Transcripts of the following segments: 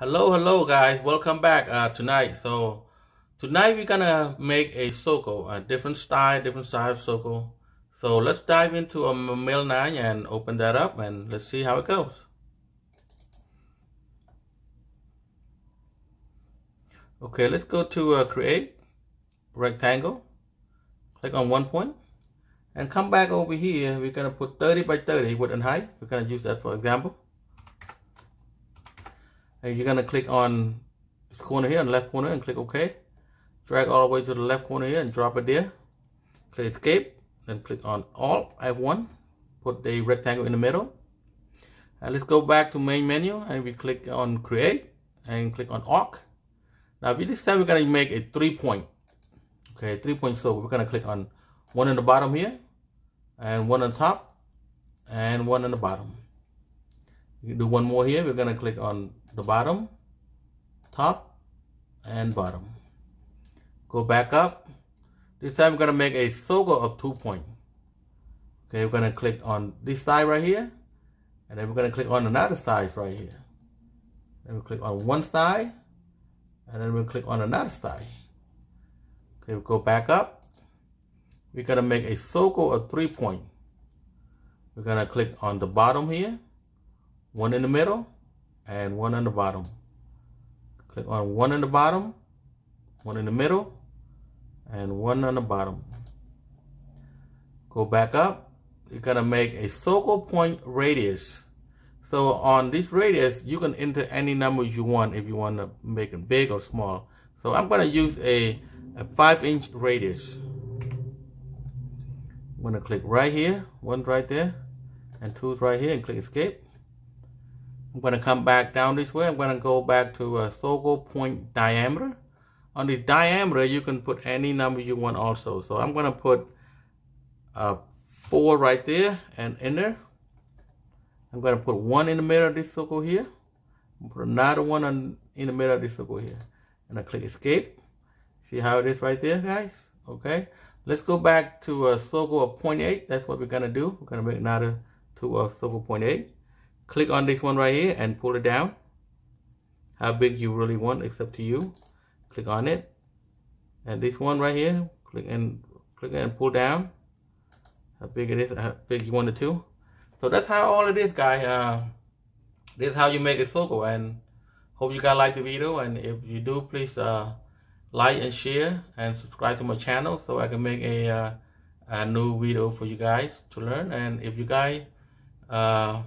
Hello, hello guys. Welcome back uh, tonight. So tonight we're gonna make a circle, a different style, different size circle. So let's dive into a Mill 9 and open that up and let's see how it goes. Okay, let's go to uh, create rectangle. Click on one point and come back over here. We're gonna put 30 by 30 width and height. We're gonna use that for example and you're gonna click on this corner here on the left corner and click OK drag all the way to the left corner here and drop it there. Click escape then click on alt F1 put the rectangle in the middle. And let's go back to main menu and we click on create and click on arc. Now this time we're going to make a three point. Okay three point so we're going to click on one in the bottom here and one on top and one on the bottom. You do one more here we're going to click on the bottom, top, and bottom. Go back up. This time we're going to make a circle of two point. Okay, we're going to click on this side right here. And then we're going to click on another side right here. Then we click on one side. And then we'll click on another side. Okay, we go back up. We're going to make a circle of three point. We're going to click on the bottom here. One in the middle and one on the bottom. Click on one in the bottom, one in the middle, and one on the bottom. Go back up. You're gonna make a circle point radius. So on this radius, you can enter any number you want if you want to make it big or small. So I'm gonna use a, a five inch radius. I'm gonna click right here, one right there, and two right here, and click escape. I'm going to come back down this way. I'm going to go back to uh, a circle point diameter. On the diameter, you can put any number you want also. So I'm going to put a 4 right there and in there. I'm going to put one in the middle of this circle here. Put another one on, in the middle of this circle here. And I click escape. See how it is right there, guys? Okay. Let's go back to a circle of point edge. That's what we're going to do. We're going to make another to uh, a circle point edge click on this one right here and pull it down. How big you really want it's up to you. Click on it. And this one right here click and click and pull down. How big it is how big you want it to. So that's how all it is guys uh, this is how you make a circle and hope you guys like the video. And if you do please uh, like and share and subscribe to my channel so I can make a, uh, a new video for you guys to learn. And if you guys uh,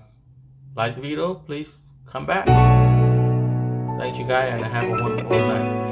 like the video, please come back. Thank you guys and have a wonderful night.